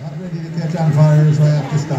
Not ready to catch on fire, so I have to stop.